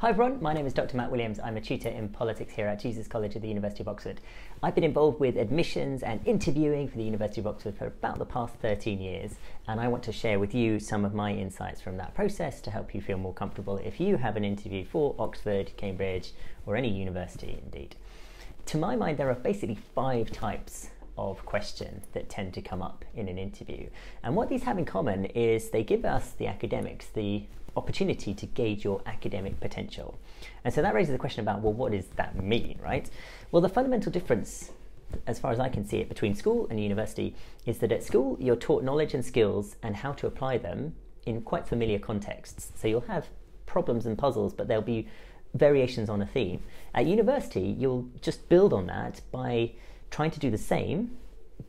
Hi everyone, my name is Dr. Matt Williams. I'm a tutor in politics here at Jesus College at the University of Oxford. I've been involved with admissions and interviewing for the University of Oxford for about the past 13 years, and I want to share with you some of my insights from that process to help you feel more comfortable if you have an interview for Oxford, Cambridge, or any university indeed. To my mind, there are basically five types of question that tend to come up in an interview. And what these have in common is they give us, the academics, the opportunity to gauge your academic potential. And so that raises the question about, well, what does that mean, right? Well, the fundamental difference, as far as I can see it, between school and university is that at school you're taught knowledge and skills and how to apply them in quite familiar contexts. So you'll have problems and puzzles, but there'll be variations on a theme. At university, you'll just build on that by trying to do the same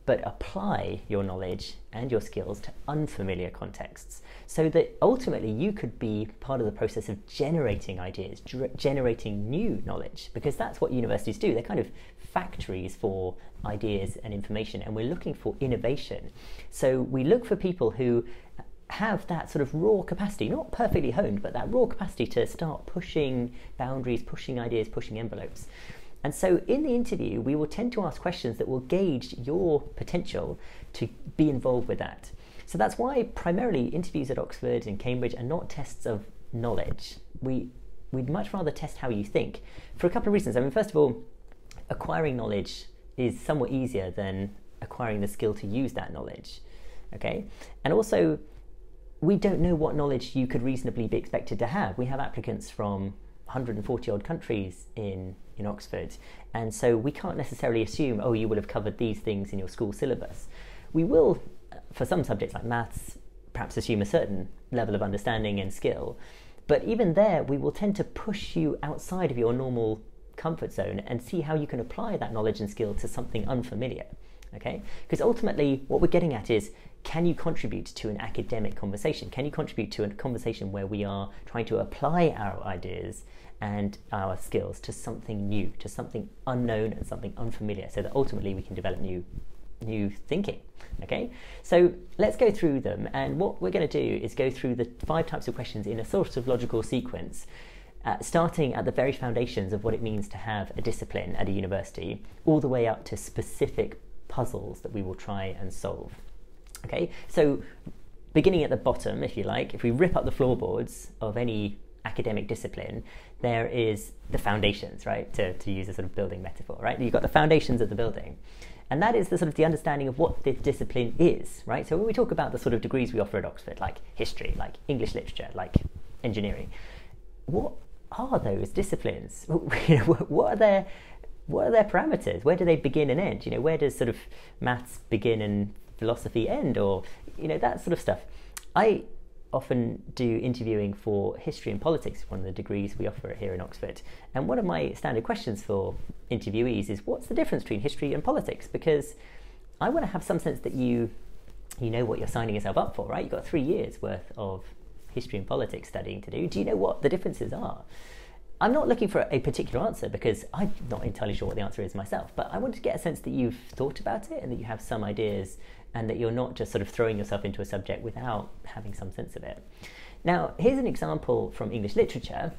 but apply your knowledge and your skills to unfamiliar contexts so that ultimately you could be part of the process of generating ideas, generating new knowledge, because that's what universities do. They're kind of factories for ideas and information, and we're looking for innovation. So we look for people who have that sort of raw capacity, not perfectly honed, but that raw capacity to start pushing boundaries, pushing ideas, pushing envelopes. And so in the interview, we will tend to ask questions that will gauge your potential to be involved with that. So that's why primarily interviews at Oxford and Cambridge are not tests of knowledge. We, we'd much rather test how you think for a couple of reasons. I mean, first of all, acquiring knowledge is somewhat easier than acquiring the skill to use that knowledge. Okay? And also, we don't know what knowledge you could reasonably be expected to have. We have applicants from 140 odd countries in, in Oxford. And so we can't necessarily assume, oh, you would have covered these things in your school syllabus. We will, for some subjects like maths, perhaps assume a certain level of understanding and skill. But even there, we will tend to push you outside of your normal comfort zone and see how you can apply that knowledge and skill to something unfamiliar. Okay? Because ultimately, what we're getting at is can you contribute to an academic conversation? Can you contribute to a conversation where we are trying to apply our ideas and our skills to something new, to something unknown and something unfamiliar, so that ultimately we can develop new new thinking. Okay, so let's go through them, and what we're going to do is go through the five types of questions in a sort of logical sequence. Uh, starting at the very foundations of what it means to have a discipline at a university, all the way up to specific puzzles that we will try and solve. Okay, so beginning at the bottom, if you like, if we rip up the floorboards of any academic discipline, there is the foundations, right? To, to use a sort of building metaphor, right? You've got the foundations of the building. And that is the sort of the understanding of what the discipline is, right? So when we talk about the sort of degrees we offer at Oxford, like history, like English literature, like engineering, what are those disciplines? what are their what are their parameters? Where do they begin and end? You know, where does sort of maths begin and philosophy end, or you know that sort of stuff. I often do interviewing for history and politics, one of the degrees we offer here in Oxford. And one of my standard questions for interviewees is, what's the difference between history and politics? Because I want to have some sense that you you know what you're signing yourself up for, right? You've got three years worth of history and politics studying to do. Do you know what the differences are? I'm not looking for a particular answer because I'm not entirely sure what the answer is myself, but I want to get a sense that you've thought about it and that you have some ideas and that you're not just sort of throwing yourself into a subject without having some sense of it. Now, here's an example from English literature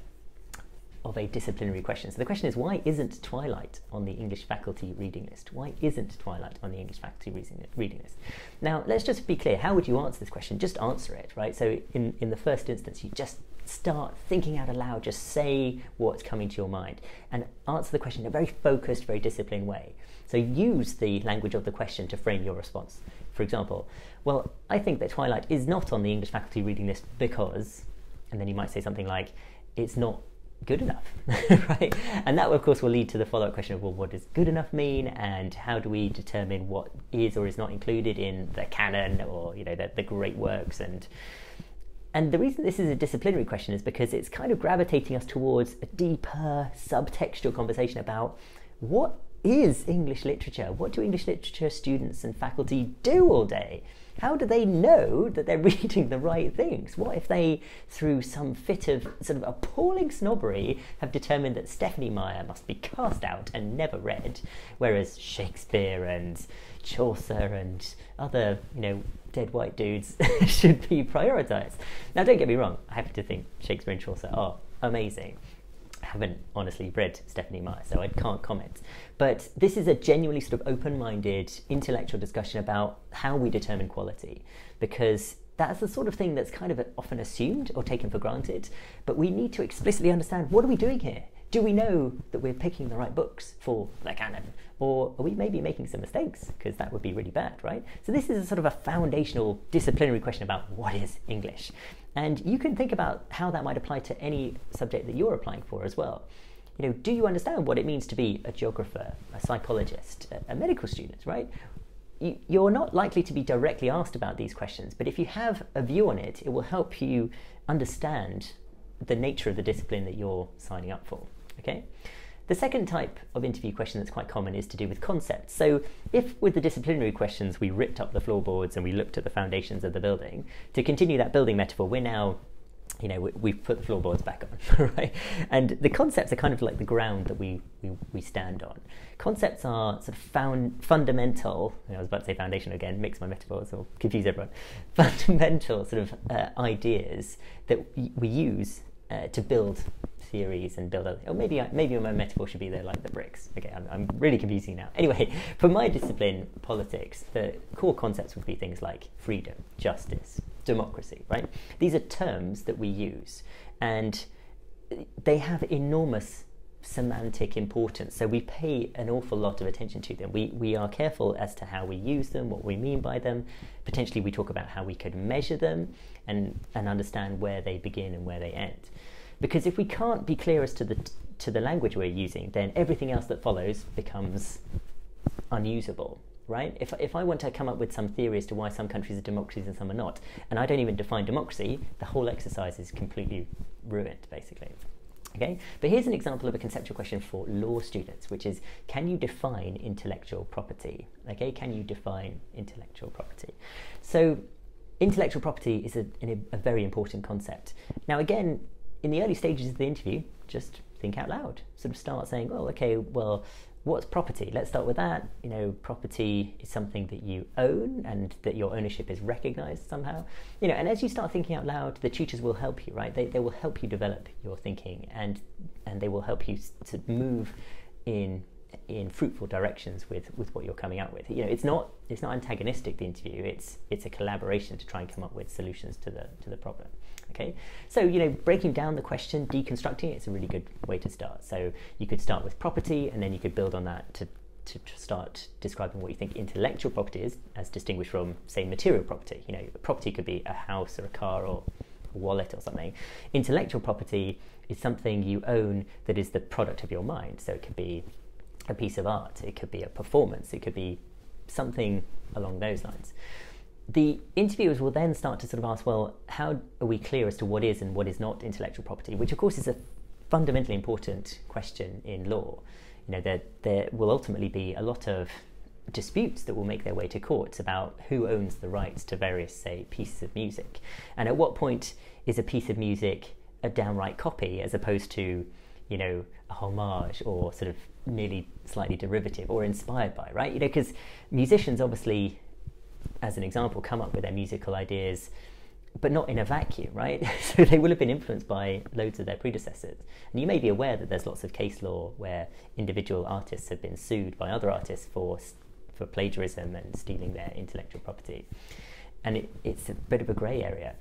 of a disciplinary question. So the question is, why isn't Twilight on the English faculty reading list? Why isn't Twilight on the English faculty reading list? Now, let's just be clear. How would you answer this question? Just answer it, right? So in, in the first instance, you just start thinking out aloud, just say what's coming to your mind and answer the question in a very focused, very disciplined way. So use the language of the question to frame your response. For example, well, I think that Twilight is not on the English faculty reading list because, and then you might say something like, it's not good enough, right? And that, of course, will lead to the follow up question of, well, what does good enough mean, and how do we determine what is or is not included in the canon or you know the, the great works and and the reason this is a disciplinary question is because it's kind of gravitating us towards a deeper subtextual conversation about what is English literature? What do English literature students and faculty do all day? How do they know that they're reading the right things? What if they, through some fit of sort of appalling snobbery, have determined that Stephenie Meyer must be cast out and never read, whereas Shakespeare and Chaucer and other, you know, dead white dudes should be prioritised? Now, don't get me wrong, I happen to think Shakespeare and Chaucer are amazing. I haven't honestly read Stephenie Meyer, so I can't comment. But this is a genuinely sort of open minded intellectual discussion about how we determine quality because that's the sort of thing that's kind of often assumed or taken for granted. But we need to explicitly understand what are we doing here? Do we know that we're picking the right books for the canon? Or are we maybe making some mistakes? Because that would be really bad, right? So, this is a sort of a foundational disciplinary question about what is English. And you can think about how that might apply to any subject that you're applying for as well. You know, do you understand what it means to be a geographer, a psychologist, a, a medical student, right? You're not likely to be directly asked about these questions, but if you have a view on it, it will help you understand the nature of the discipline that you're signing up for. Okay. The second type of interview question that's quite common is to do with concepts. So, if with the disciplinary questions we ripped up the floorboards and we looked at the foundations of the building, to continue that building metaphor, we're now you know, we, have put the floorboards back on, right? And the concepts are kind of like the ground that we, we, we stand on. Concepts are sort of found fundamental, I was about to say foundation again, mix my metaphors or confuse everyone, fundamental sort of uh, ideas that we use uh, to build theories and build other, or maybe maybe my metaphor should be there like the bricks. Okay, I'm, I'm really confusing now. Anyway, for my discipline, politics, the core concepts would be things like freedom, justice, democracy. Right? These are terms that we use, and they have enormous semantic importance. So we pay an awful lot of attention to them. We, we are careful as to how we use them, what we mean by them. Potentially, we talk about how we could measure them and, and understand where they begin and where they end. Because if we can't be clear as to the, to the language we're using, then everything else that follows becomes unusable. Right? If, if I want to come up with some theory as to why some countries are democracies and some are not, and I don't even define democracy, the whole exercise is completely ruined, basically. Okay, but here's an example of a conceptual question for law students, which is can you define intellectual property? Okay, can you define intellectual property? So, intellectual property is a, a very important concept. Now, again, in the early stages of the interview, just think out loud. Sort of start saying, oh, okay, well, what's property? Let's start with that. You know, property is something that you own and that your ownership is recognized somehow. You know, and as you start thinking out loud, the tutors will help you, right? They, they will help you develop your thinking and and they will help you to move in in fruitful directions with with what you're coming out with. You know, it's not it's not antagonistic the interview. It's it's a collaboration to try and come up with solutions to the to the problem. Okay, so you know, breaking down the question, deconstructing it's a really good way to start. So you could start with property, and then you could build on that to to start describing what you think intellectual property is, as distinguished from, say, material property. You know, property could be a house or a car or a wallet or something. Intellectual property is something you own that is the product of your mind. So it could be a piece of art, it could be a performance, it could be something along those lines the interviewers will then start to sort of ask, well, how are we clear as to what is and what is not intellectual property? Which, of course, is a fundamentally important question in law. You know, there, there will ultimately be a lot of disputes that will make their way to courts about who owns the rights to various, say, pieces of music. And at what point is a piece of music a downright copy as opposed to, you know, a homage or sort of merely slightly derivative or inspired by, right? You know, because musicians obviously as an example, come up with their musical ideas, but not in a vacuum, right? so they will have been influenced by loads of their predecessors. And you may be aware that there's lots of case law where individual artists have been sued by other artists for, for plagiarism and stealing their intellectual property. And it, it's a bit of a grey area.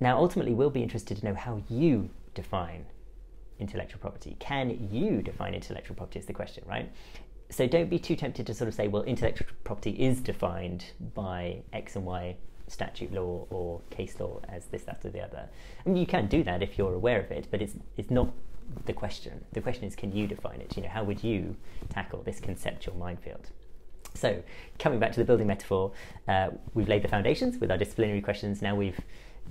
Now, ultimately, we'll be interested to know how you define intellectual property. Can you define intellectual property? Is the question, right? So don't be too tempted to sort of say, well, intellectual property is defined by X and Y statute law or case law as this, that, or the other. I mean, you can do that if you're aware of it, but it's it's not the question. The question is, can you define it? You know, how would you tackle this conceptual minefield? So, coming back to the building metaphor, uh, we've laid the foundations with our disciplinary questions. Now we've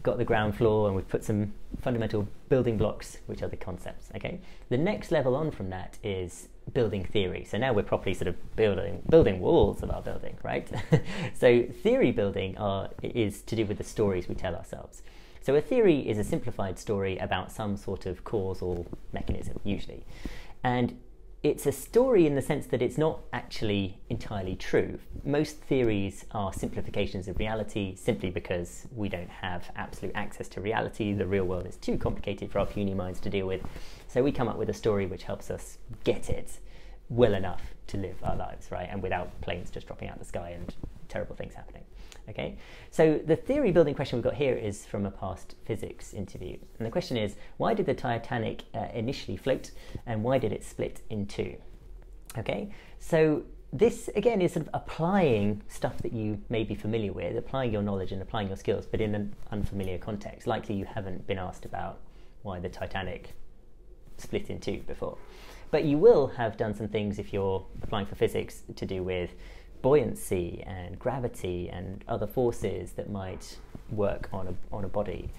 got the ground floor and we've put some fundamental building blocks, which are the concepts. Okay. The next level on from that is building theory. So now we're properly sort of building building walls of our building, right? so theory building are, is to do with the stories we tell ourselves. So a theory is a simplified story about some sort of causal mechanism, usually, and it's a story in the sense that it's not actually entirely true. Most theories are simplifications of reality simply because we don't have absolute access to reality. The real world is too complicated for our puny minds to deal with. So we come up with a story which helps us get it well enough to live our lives, right? And without planes just dropping out of the sky and terrible things happening. Okay, so the theory building question we've got here is from a past physics interview. And the question is why did the Titanic uh, initially float and why did it split in two? Okay, so this again is sort of applying stuff that you may be familiar with, applying your knowledge and applying your skills, but in an unfamiliar context. Likely you haven't been asked about why the Titanic split in two before. But you will have done some things if you're applying for physics to do with buoyancy and gravity and other forces that might work on a, on a body.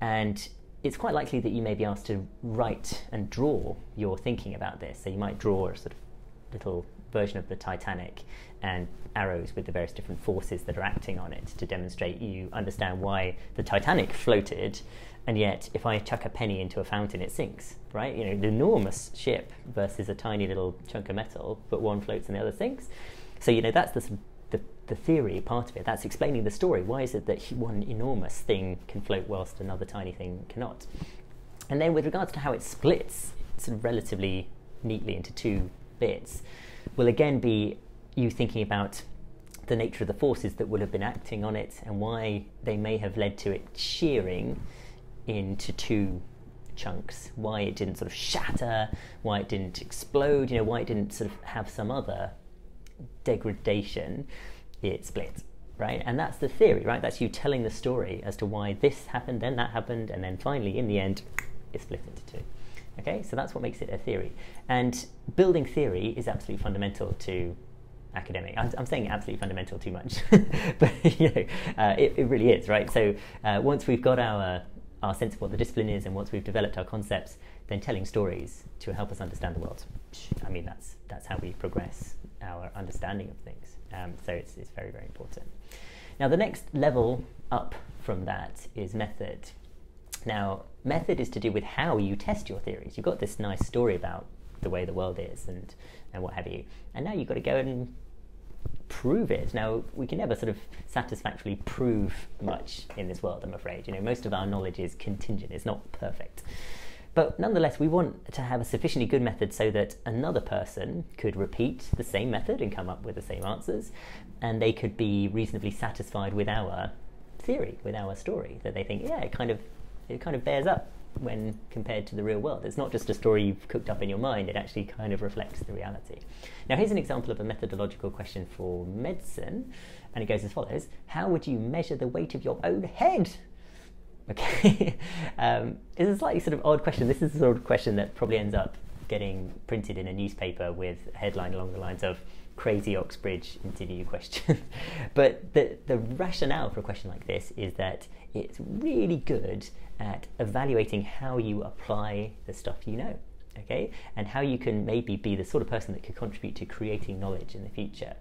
And it's quite likely that you may be asked to write and draw your thinking about this. So you might draw a sort of little version of the Titanic and arrows with the various different forces that are acting on it to demonstrate you understand why the Titanic floated and yet if I chuck a penny into a fountain it sinks, right? You know, an enormous ship versus a tiny little chunk of metal, but one floats and the other sinks. So, you know, that's the, the, the theory part of it. That's explaining the story. Why is it that one enormous thing can float whilst another tiny thing cannot? And then with regards to how it splits sort of relatively neatly into two bits, will again be you thinking about the nature of the forces that would have been acting on it and why they may have led to it shearing into two chunks, why it didn't sort of shatter, why it didn't explode, you know, why it didn't sort of have some other degradation, it splits, right? And that's the theory, right? That's you telling the story as to why this happened, then that happened, and then finally, in the end, it split into two. Okay, so that's what makes it a theory. And building theory is absolutely fundamental to academic. I'm, I'm saying absolutely fundamental too much, but you know, uh, it, it, really is, right? So uh, once we've got our our sense of what the discipline is, and once we've developed our concepts, then telling stories to help us understand the world. I mean, that's that's how we progress our understanding of things. Um, so it's, it's very, very important. Now, the next level up from that is method. Now, method is to do with how you test your theories. You've got this nice story about the way the world is and, and what have you. And now you've got to go and prove it. Now, we can never sort of satisfactorily prove much in this world, I'm afraid. You know, most of our knowledge is contingent, it's not perfect. But nonetheless, we want to have a sufficiently good method so that another person could repeat the same method and come up with the same answers, and they could be reasonably satisfied with our theory, with our story, that they think, yeah, it kind of it kind of bears up when compared to the real world. It's not just a story you've cooked up in your mind, it actually kind of reflects the reality. Now, here's an example of a methodological question for medicine, and it goes as follows How would you measure the weight of your own head? Okay, um, it's a slightly sort of odd question. This is the sort of question that probably ends up getting printed in a newspaper with a headline along the lines of crazy Oxbridge interview question. but the, the rationale for a question like this is that it's really good at evaluating how you apply the stuff you know, okay? And how you can maybe be the sort of person that could contribute to creating knowledge in the future,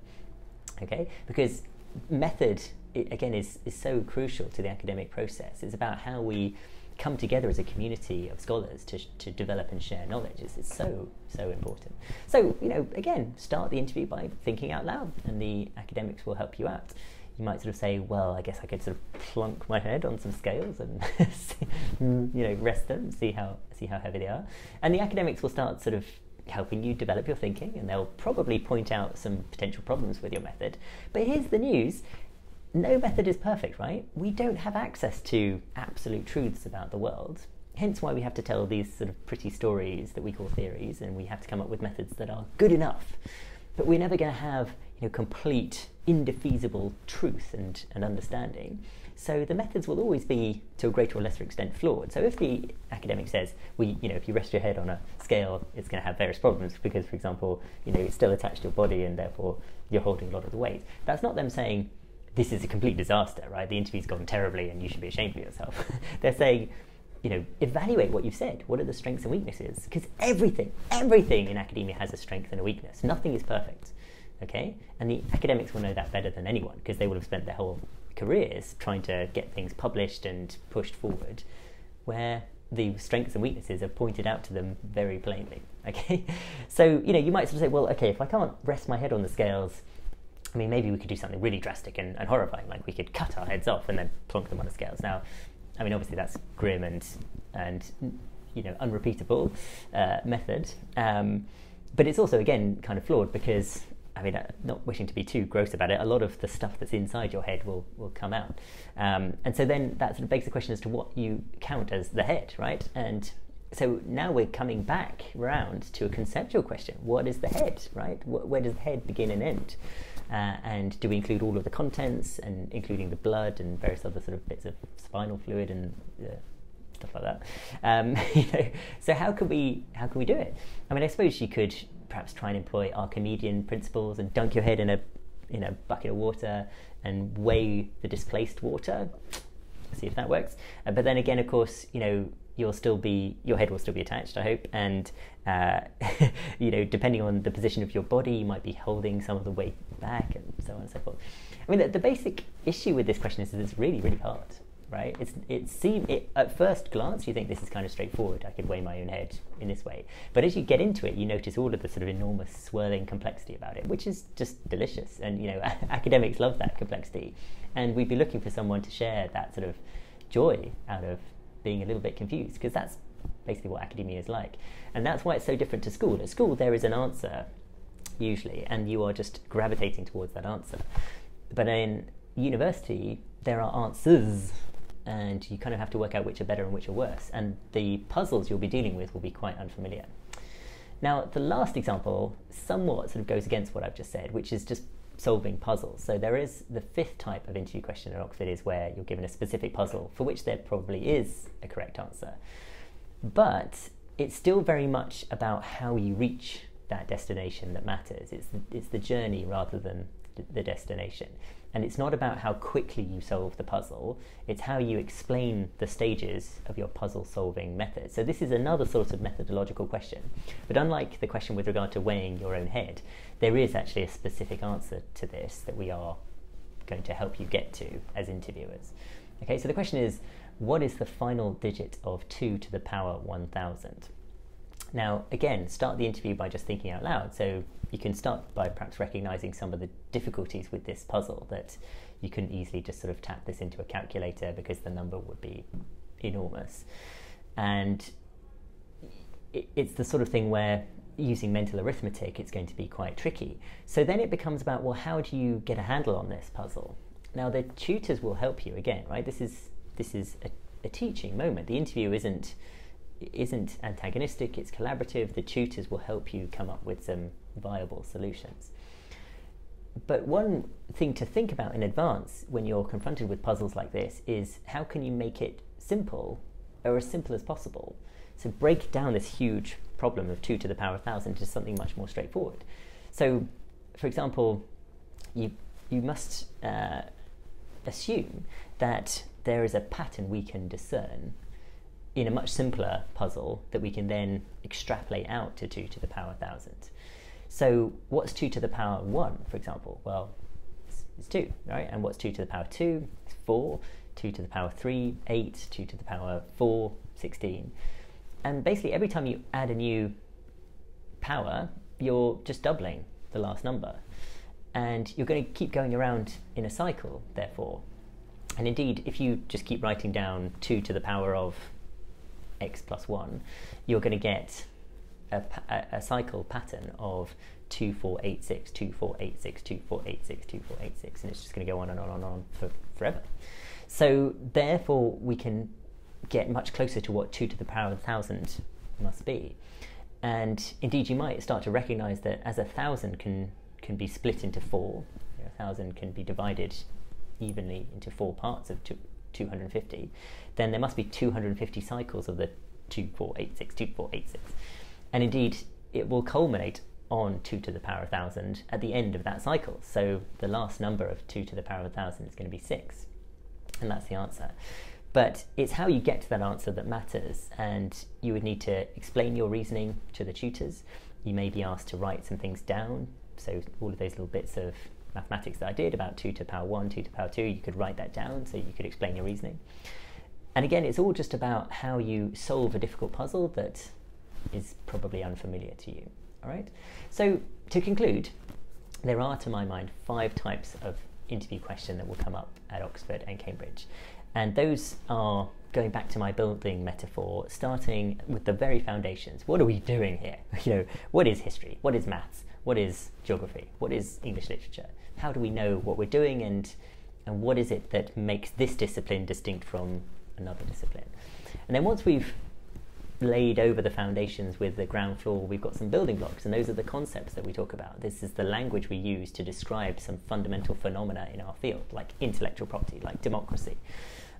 okay? Because method it, again is, is so crucial to the academic process. It's about how we come together as a community of scholars to, to develop and share knowledge. It's, it's so, so important. So, you know, again, start the interview by thinking out loud, and the academics will help you out. You might sort of say, well, I guess I could sort of plunk my head on some scales and, mm. you know, rest them, see how, see how heavy they are. And the academics will start sort of helping you develop your thinking and they'll probably point out some potential problems with your method. But here's the news no method is perfect, right? We don't have access to absolute truths about the world. Hence why we have to tell these sort of pretty stories that we call theories, and we have to come up with methods that are good enough. But we're never going to have you know, complete, indefeasible truth and, and understanding. So the methods will always be, to a greater or lesser extent, flawed. So if the academic says, we, you know, if you rest your head on a scale, it's going to have various problems because, for example, you know, it's still attached to your body and therefore you're holding a lot of the weight. That's not them saying, this is a complete disaster, right? The interview's gone terribly and you should be ashamed of yourself. They're saying, you know, evaluate what you've said. What are the strengths and weaknesses? Because everything, everything in academia has a strength and a weakness. Nothing is perfect, okay? And the academics will know that better than anyone because they will have spent their whole careers trying to get things published and pushed forward where the strengths and weaknesses are pointed out to them very plainly. Okay, so you know you might sort of say, well, okay, if I can't rest my head on the scales, I mean, maybe we could do something really drastic and, and horrifying, like we could cut our heads off and then plonk them on the scales. Now, I mean, obviously that's grim and and you know unrepeatable uh, method, um, but it's also again kind of flawed because I mean, uh, not wishing to be too gross about it, a lot of the stuff that's inside your head will, will come out. Um, and so then that sort of begs the question as to what you count as the head, right? And so now we're coming back round to a conceptual question. What is the head, right? Where does the head begin and end? Uh, and do we include all of the contents and including the blood and various other sort of bits of spinal fluid and uh, stuff like that? Um, you know, so how can we how can we do it? I mean, I suppose you could perhaps try and employ Archimedean principles and dunk your head in a in a bucket of water and weigh the displaced water. See if that works. Uh, but then again, of course, you know you'll still be your head will still be attached. I hope, and uh, you know depending on the position of your body, you might be holding some of the weight back and so on and so forth. I mean, the, the basic issue with this question is that it's really really hard right? It's, it seems it, at first glance you think this is kind of straightforward. I could weigh my own head in this way, but as you get into it, you notice all of the sort of enormous swirling complexity about it, which is just delicious. And you know, academics love that complexity, and we'd be looking for someone to share that sort of joy out of being a little bit confused, because that's basically what academia is like, and that's why it's so different to school. At school, there is an answer usually, and you are just gravitating towards that answer. But in university, there are answers and you kind of have to work out which are better and which are worse. And the puzzles you'll be dealing with will be quite unfamiliar. Now, the last example somewhat sort of goes against what I've just said, which is just solving puzzles. So there is the fifth type of interview question at Oxford is where you're given a specific puzzle for which there probably is a correct answer. But it's still very much about how you reach that destination that matters. It's the, it's the journey rather than the destination. And it's not about how quickly you solve the puzzle, it's how you explain the stages of your puzzle solving method. So, this is another sort of methodological question. But unlike the question with regard to weighing your own head, there is actually a specific answer to this that we are going to help you get to as interviewers. Okay, so the question is what is the final digit of 2 to the power 1000? Now, again, start the interview by just thinking out loud. So you can start by perhaps recognizing some of the difficulties with this puzzle that you couldn't easily just sort of tap this into a calculator because the number would be enormous. And it's the sort of thing where using mental arithmetic it's going to be quite tricky. So then it becomes about well how do you get a handle on this puzzle? Now the tutors will help you again, right? This is this is a, a teaching moment. The interview isn't isn't antagonistic, it's collaborative. The tutors will help you come up with some viable solutions. But one thing to think about in advance when you're confronted with puzzles like this is how can you make it simple or as simple as possible? So break down this huge problem of 2 to the power of 1000 into something much more straightforward. So, for example, you, you must uh, assume that there is a pattern we can discern in a much simpler puzzle that we can then extrapolate out to 2 to the power 1000. So what's 2 to the power 1, for example? Well, it's, it's 2, right? And what's 2 to the power 2? It's 4. 2 to the power 3, 8. 2 to the power 4, 16. And basically every time you add a new power, you're just doubling the last number. And you're going to keep going around in a cycle, therefore. And indeed, if you just keep writing down 2 to the power of x plus 1, you're going to get a, a, a cycle pattern of 2486, 2486, 2486, 2486, and it's just going to go on and on and on for forever. So therefore, we can get much closer to what 2 to the power of 1000 must be. And indeed, you might start to recognize that as a thousand can, can be split into four, a thousand can be divided evenly into four parts of two, 250, then there must be 250 cycles of the 2486, 2486. And indeed, it will culminate on 2 to the power of 1000 at the end of that cycle. So the last number of 2 to the power of 1000 is going to be 6. And that's the answer. But it's how you get to that answer that matters, and you would need to explain your reasoning to the tutors. You may be asked to write some things down, so all of those little bits of mathematics that I did about 2 to the power 1, 2 to the power 2, you could write that down so you could explain your reasoning. And again, it's all just about how you solve a difficult puzzle that is probably unfamiliar to you. All right. So to conclude, there are, to my mind, five types of interview question that will come up at Oxford and Cambridge, and those are going back to my building metaphor, starting with the very foundations. What are we doing here? You know, what is history? What is maths? What is geography? What is English literature? How do we know what we're doing and and what is it that makes this discipline distinct from another discipline? And then once we've laid over the foundations with the ground floor, we've got some building blocks, and those are the concepts that we talk about. This is the language we use to describe some fundamental phenomena in our field, like intellectual property, like democracy,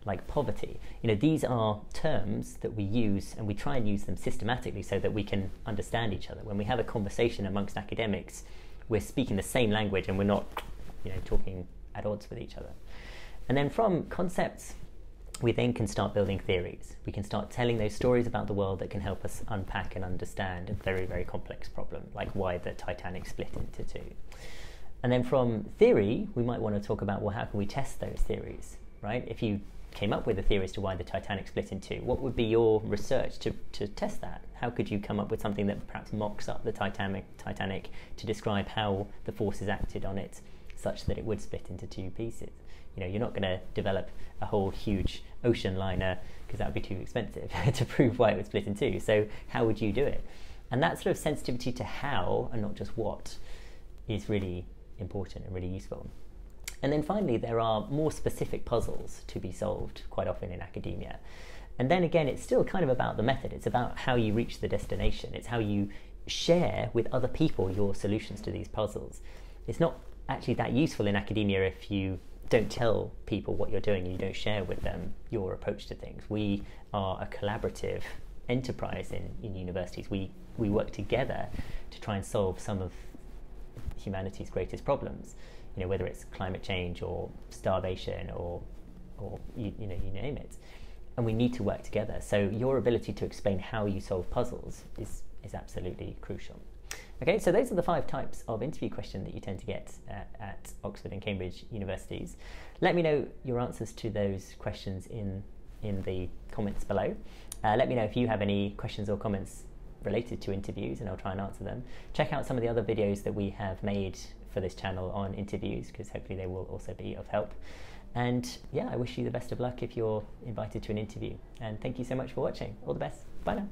like poverty. You know, these are terms that we use, and we try and use them systematically so that we can understand each other. When we have a conversation amongst academics, we're speaking the same language, and we're not, you know, talking at odds with each other. And then from concepts we then can start building theories. We can start telling those stories about the world that can help us unpack and understand a very, very complex problem, like why the Titanic split into two. And then from theory, we might want to talk about well, how can we test those theories, right? If you came up with a theory as to why the Titanic split in two, what would be your research to, to test that? How could you come up with something that perhaps mocks up the Titanic, Titanic to describe how the forces acted on it such that it would split into two pieces? You know, you're not going to develop a whole huge ocean liner because that would be too expensive to prove why it would split in two. So how would you do it? And that sort of sensitivity to how and not just what is really important and really useful. And then finally, there are more specific puzzles to be solved quite often in academia. And then again, it's still kind of about the method. It's about how you reach the destination. It's how you share with other people your solutions to these puzzles. It's not actually that useful in academia if you don't tell people what you're doing and you don't share with them your approach to things. We are a collaborative enterprise in, in universities. We, we work together to try and solve some of humanity's greatest problems, you know, whether it's climate change or starvation or, or you, you know, you name it. And we need to work together. So your ability to explain how you solve puzzles is, is absolutely crucial. Okay, so those are the five types of interview question that you tend to get at, at Oxford and Cambridge universities. Let me know your answers to those questions in, in the comments below. Uh, let me know if you have any questions or comments related to interviews and I'll try and answer them. Check out some of the other videos that we have made for this channel on interviews because hopefully they will also be of help. And yeah, I wish you the best of luck if you're invited to an interview. And thank you so much for watching. All the best. Bye now.